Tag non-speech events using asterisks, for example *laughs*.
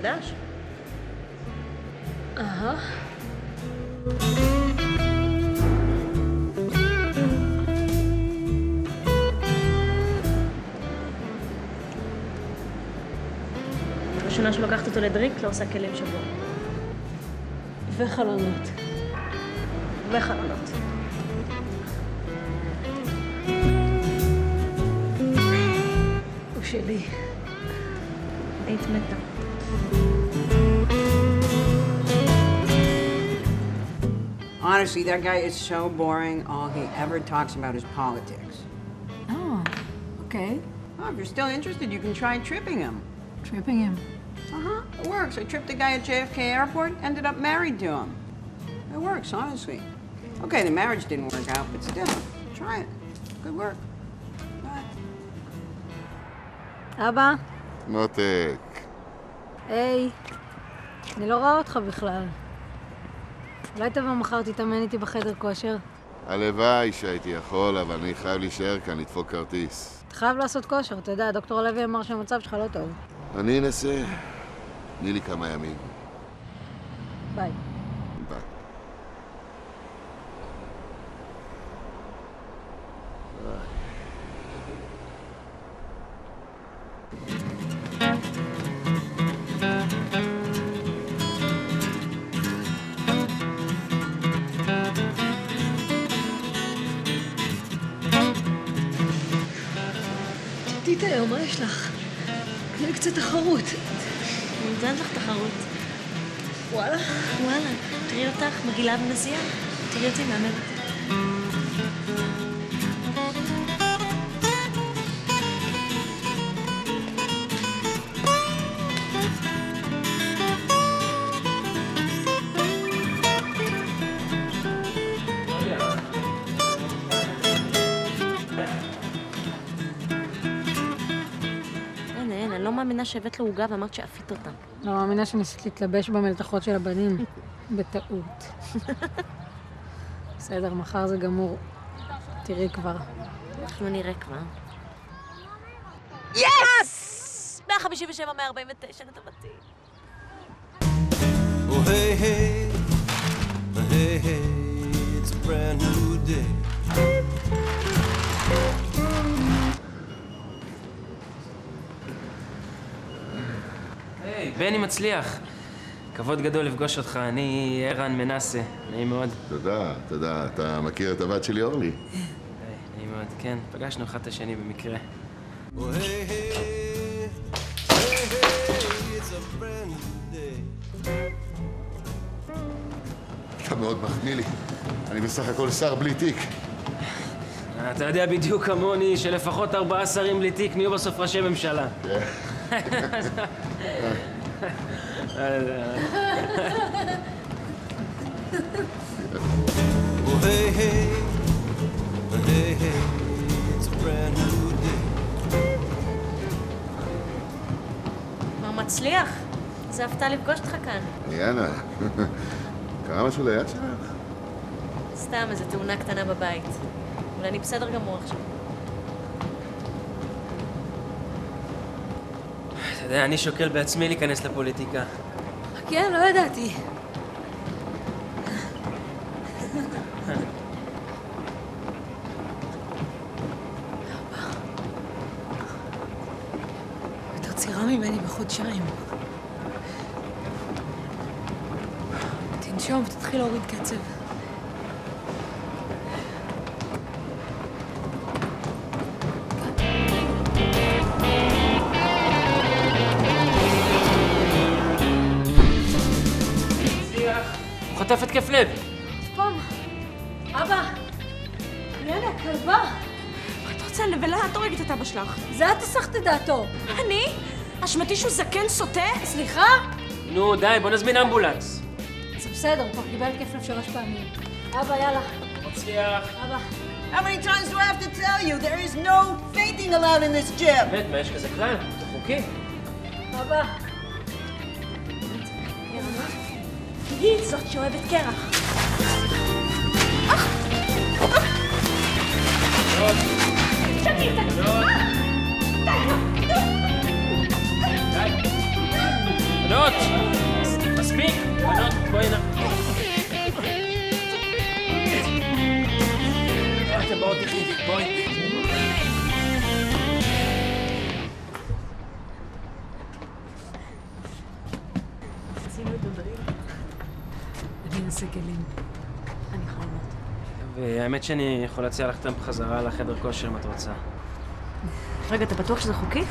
חדש? אהה. ראשונה שלוקחת אותו לדרינק, לא עושה כלים שבוע. וחלונות. וחלונות. הוא שלי. היית מתה. Honestly, that guy is so boring. All he ever talks about is politics. Oh, okay. Well, if you're still interested, you can try tripping him. Tripping him? Uh-huh. It works. I tripped a guy at JFK Airport, ended up married to him. It works, honestly. Okay, the marriage didn't work out, but still, try it. Good work. Bye. Abba? Nothing. היי. אני לא רואה אותך בכלל. אולי תבוא מחר תתאמן איתי בחדר כושר? הלוואי שהייתי יכול, אבל אני חייב להישאר כאן לדפוק כרטיס. אתה חייב לעשות כושר, אתה יודע, דוקטור הלוי אמר שהמצב שלך לא טוב. אני אנסה. תני לי כמה ימים. ביי. היום, מה יש לך? תני לי קצת תחרות. אני נותנת לך תחרות. וואלה. וואלה, תראי אותך, מגעילה ומזיעה. תראי אותי מהממת. מאמינה שהבאת לו עוגה ואמרת שאפית אותה. לא מאמינה שניסית להתלבש במלתחות של הבנים. *laughs* בטעות. בסדר, מחר זה גמור. תראי כבר. אנחנו נראה כבר. יס! 157, 149 לטובתי. Oh, hey, hey, hey, hey, it's a brand new day. בני מצליח. כבוד גדול לפגוש אותך, אני ערן מנסה, נעים מאוד. תודה, תודה. אתה מכיר את הבת שלי אורלי? נעים מאוד, כן, פגשנו אחד את השני במקרה. Oh. אתה מאוד מחמיא לי. אני בסך הכל שר בלי תיק. אתה יודע בדיוק כמוני שלפחות ארבעה שרים בלי תיק נהיו בסוף ראשי ממשלה. *laughs* Oh, hey, hey, hey, hey, it's a brand new day. מה מצליח? איזה הפתעה לפגוש אותך כאן. יאללה. *laughs* קרה משהו ליד שלך? סתם איזו תאונה קטנה בבית. אבל אני בסדר גמור עכשיו. יודע, אני שוקל בעצמי להיכנס לפוליטיקה. כן, לא ידעתי. יותר צעירה ממני בחודשיים. תנשום ותתחיל להוריד קצב. חטף התקף לב. פעם. אבא! יאללה, כלבה! מה את רוצה? ולמה את הורגת את אבא שלך? זה את הסחת את דעתו. אני? אשמתי שהוא זקן סוטה? סליחה? נו, די, בוא נזמין אמבולנס. זה בסדר, הוא כבר קיבל התקף לב שלוש פעמים. אבא, יאללה. מצליח. אבא. How many times do I have to tell you? There is no fainting allowed in this gym. באמת, מה, יש כזה כלל? זה חוקי. אבא. היא זאת שאוהבת קרח. בנות! מספיק! בנות, בואי נ... אה, אתם באות איתי, בואי. והאמת שאני יכול להציע לך טרמפ חזרה לחדר כושר אם את רוצה. רגע, אתה בטוח שזה חוקי?